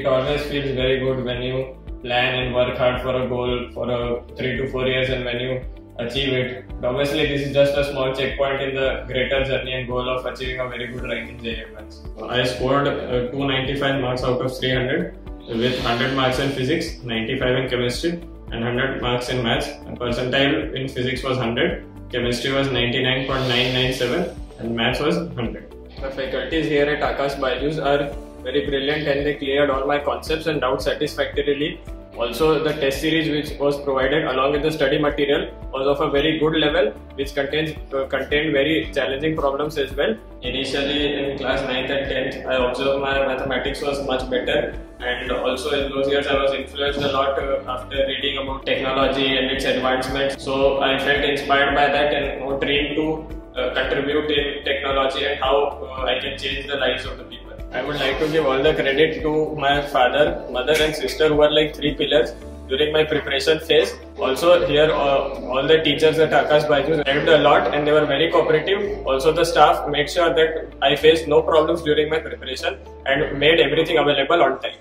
it always feels very good when you plan and work hard for a goal for a three to four years and when you achieve it. But obviously, this is just a small checkpoint in the greater journey and goal of achieving a very good rank in JEE Mains. I scored uh, 295 marks out of 300 with 100 marks in physics, 95 in chemistry, and 100 marks in maths. And percentile in physics was 100, chemistry was 99.997, and maths was 100. The faculties here at Aakash Byju's are very brilliant and they cleared all my concepts and doubts satisfactorily. Also, the test series which was provided along with the study material was of a very good level, which contains uh, contained very challenging problems as well. Initially, in class 9th and 10th, I observed my mathematics was much better, and also in those years, I was influenced a lot uh, after reading about technology and its advancements. So I felt inspired by that and dreamed to uh, contribute in technology and how uh, I can change the lives of the people. I would like to give all the credit to my father, mother, and sister who are like three pillars during my preparation phase. Also, here uh, all the teachers at Aakash Byju's helped a lot and they were very cooperative. Also, the staff made sure that I faced no problems during my preparation and made everything available on time.